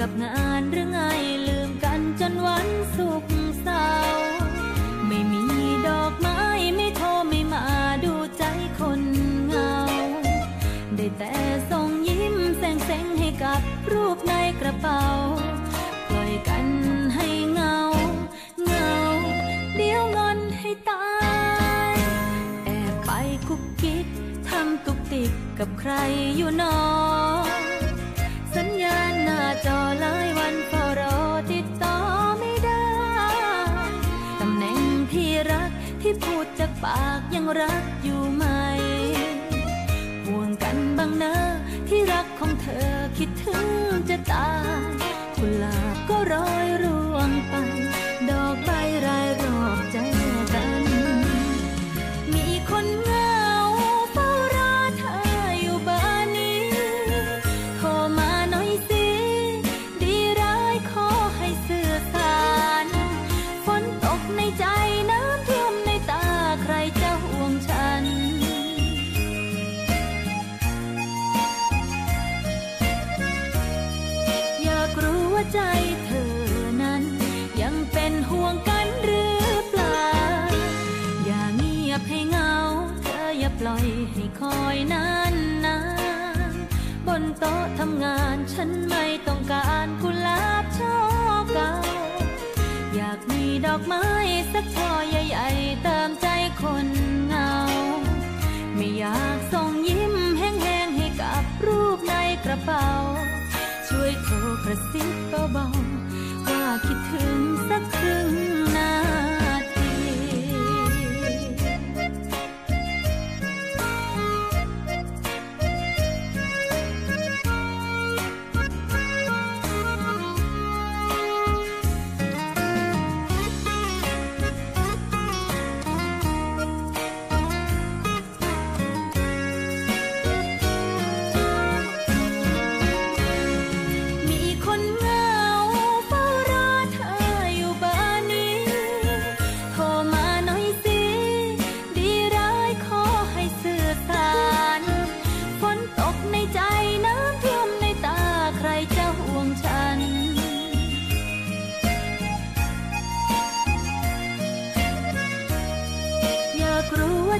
กับงานหรือไงลืมกันจนวันสุขเศร้าไม่มีดอกไม้ไม่โทรไม่มาดูใจคนเงา ได้แต่ส่งยิ้มแสงแสงให้กับรูปในกระเป๋า ปล่อยกันให้เงา เงา เดี๋ยวงอนให้ตาย แอบไปคุกคิดทำตุกติกกับใครอยู่นอ ดจากปากยังรักอยู่ไหม ห่วงกันบ้างนะที่รักของเธอคิดถึงจะตาย ใจเธอนั้น ยังเป็นห่วงกันหรือเปล่า อย่าเงียบให้เงา เธออย่าปล่อยให้คอยนานนานบนโต๊ะทำงานฉันไม่ต้องการ กระซิบเบาๆว่าคิดถึงสักครึ่ง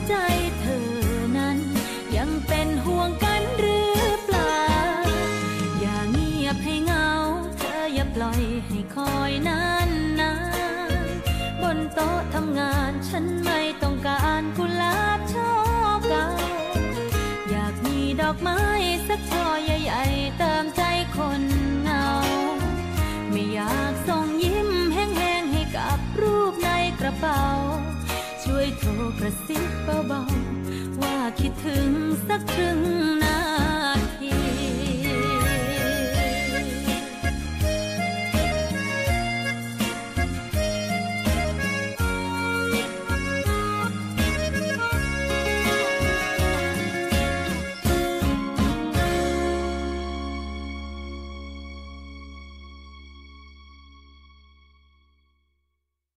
ใจเธอนั้น ยังเป็นห่วงกันหรือเปล่า อย่าเงียบให้เงา เธออย่าปล่อยให้คอยนานนานบนโต๊ะทำงานฉันไม่ต้องการกุหลาบช่อเก่า อยากมีดอกไม้สักช่อใหญ่ๆเติมใจคนเงา ไม่อยากส่งยิ้มแห้งๆให้กับรูปในกระเป๋า ช่วยโทร กระซิบเบาๆว่าคิดถึงสักครึ่งนาที